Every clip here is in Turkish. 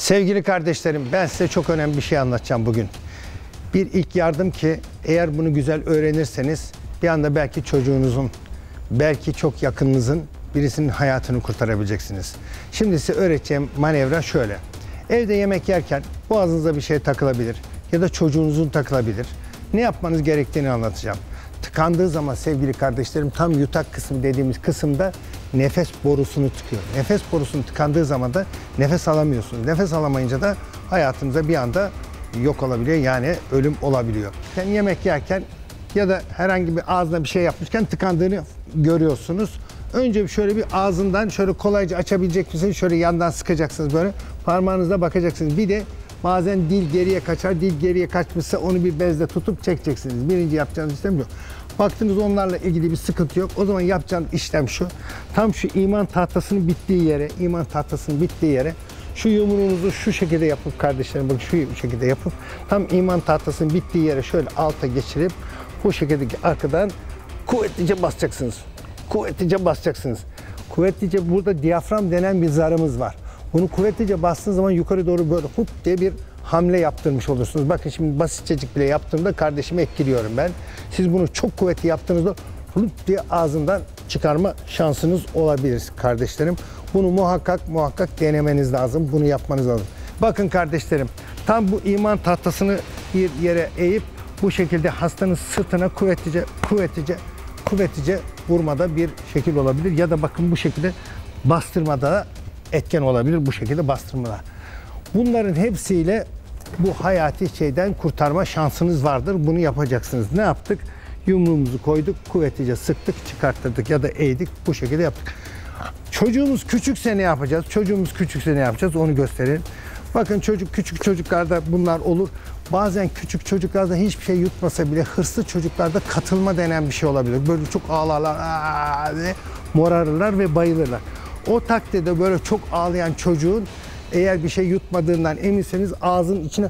Sevgili kardeşlerim ben size çok önemli bir şey anlatacağım bugün. Bir ilk yardım ki eğer bunu güzel öğrenirseniz bir anda belki çocuğunuzun, belki çok yakınınızın birisinin hayatını kurtarabileceksiniz. Şimdi size öğreteceğim manevra şöyle. Evde yemek yerken boğazınıza bir şey takılabilir ya da çocuğunuzun takılabilir. Ne yapmanız gerektiğini anlatacağım. Tıkandığı zaman sevgili kardeşlerim tam yutak kısmı dediğimiz kısımda nefes borusunu tıkıyor. Nefes borusunu tıkandığı zaman da nefes alamıyorsunuz. Nefes alamayınca da hayatınıza bir anda yok olabiliyor yani ölüm olabiliyor. Yani yemek yerken ya da herhangi bir ağzına bir şey yapmışken tıkandığını görüyorsunuz. Önce şöyle bir ağzından şöyle kolayca açabilecek misiniz? Şöyle yandan sıkacaksınız böyle. Parmağınızla bakacaksınız. Bir de bazen dil geriye kaçar. Dil geriye kaçmışsa onu bir bezle tutup çekeceksiniz. Birinci yapacağınız işlem bu. Baktınız onlarla ilgili bir sıkıntı yok. O zaman yapacağınız işlem şu. Tam şu iman tahtasının bittiği yere, iman tahtasının bittiği yere şu yumruğunuzu şu şekilde yapıp kardeşlerim bakın şu şekilde yapıp tam iman tahtasının bittiği yere şöyle alta geçirip bu şekilde arkadan kuvvetlice basacaksınız. Kuvvetlice basacaksınız. Kuvvetlice burada diyafram denen bir zarımız var. Bunu kuvvetlice bastığınız zaman yukarı doğru böyle hop diye bir hamle yaptırmış olursunuz. Bakın şimdi basitçecik bile yaptığımda kardeşimi etkiliyorum ben. Siz bunu çok kuvvetli yaptığınızda hulup diye ağzından çıkarma şansınız olabilir kardeşlerim. Bunu muhakkak muhakkak denemeniz lazım. Bunu yapmanız lazım. Bakın kardeşlerim tam bu iman tahtasını bir yere eğip bu şekilde hastanın sırtına kuvvetlice kuvvetlice kuvvetlice vurmada bir şekil olabilir ya da bakın bu şekilde bastırmada etken olabilir bu şekilde bastırmada. Bunların hepsiyle bu hayati şeyden kurtarma şansınız vardır. Bunu yapacaksınız. Ne yaptık? Yumruğumuzu koyduk, kuvvetlice sıktık, çıkarttırdık ya da eğdik. Bu şekilde yaptık. Çocuğumuz küçükse ne yapacağız? Çocuğumuz küçükse ne yapacağız? Onu gösterelim. Bakın çocuk küçük çocuklarda bunlar olur. Bazen küçük çocuklarda hiçbir şey yutmasa bile hırslı çocuklarda katılma denen bir şey olabilir. Böyle çok ağlarlar, aa morarırlar ve bayılırlar. O takdirde böyle çok ağlayan çocuğun eğer bir şey yutmadığından eminseniz ağzın içine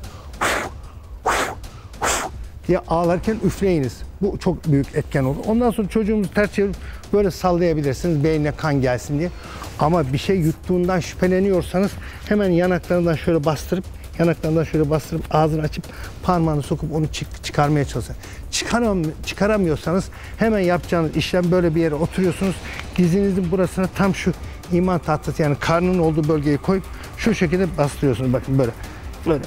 diye ağlarken üfleyiniz. Bu çok büyük etken olur. Ondan sonra çocuğumuzu ters çevirip böyle sallayabilirsiniz beynine kan gelsin diye. Ama bir şey yuttuğundan şüpheleniyorsanız hemen yanaklarından şöyle bastırıp yanaklarından şöyle bastırıp ağzını açıp parmağını sokup onu çık- çıkarmaya çalışın. Çıkaram çıkaramıyorsanız hemen yapacağınız işlem böyle bir yere oturuyorsunuz. Dizinizin burasına tam şu iman tahtası yani karnın olduğu bölgeyi koyup şu şekilde bastırıyorsunuz. Bakın böyle böyle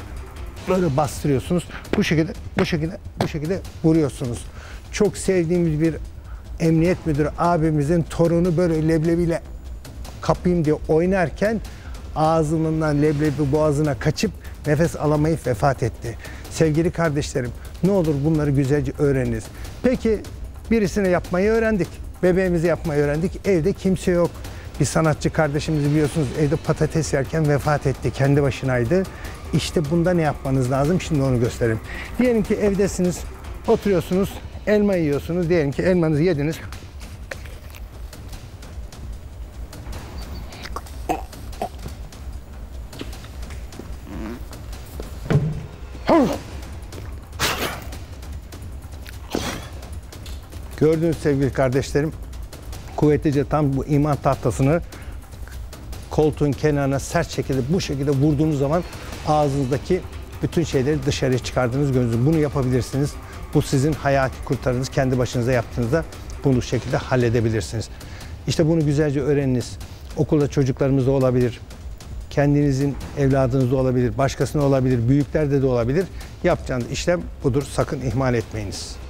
böyle bastırıyorsunuz. Bu şekilde bu şekilde bu şekilde vuruyorsunuz. Çok sevdiğimiz bir emniyet müdürü abimizin torunu böyle leblebiyle kapayım diye oynarken ağzından leblebi boğazına kaçıp nefes alamayıp vefat etti. Sevgili kardeşlerim ne olur bunları güzelce öğreniniz. Peki birisine yapmayı öğrendik. Bebeğimizi yapmayı öğrendik. Evde kimse yok. Bir sanatçı kardeşimizi biliyorsunuz evde patates yerken vefat etti. Kendi başınaydı. İşte bunda ne yapmanız lazım? Şimdi onu göstereyim. Diyelim ki evdesiniz, oturuyorsunuz, elma yiyorsunuz. Diyelim ki elmanızı yediniz. Gördüğünüz sevgili kardeşlerim kuvvetlice tam bu iman tahtasını koltuğun kenarına sert şekilde bu şekilde vurduğunuz zaman ağzınızdaki bütün şeyleri dışarıya çıkardığınız gözünüz. Bunu yapabilirsiniz. Bu sizin hayati kurtarınız. Kendi başınıza yaptığınızda bunu bu şekilde halledebilirsiniz. İşte bunu güzelce öğreniniz. Okulda çocuklarımız da olabilir. Kendinizin evladınız da olabilir. Başkasına olabilir. Büyüklerde de olabilir. Yapacağınız işlem budur. Sakın ihmal etmeyiniz.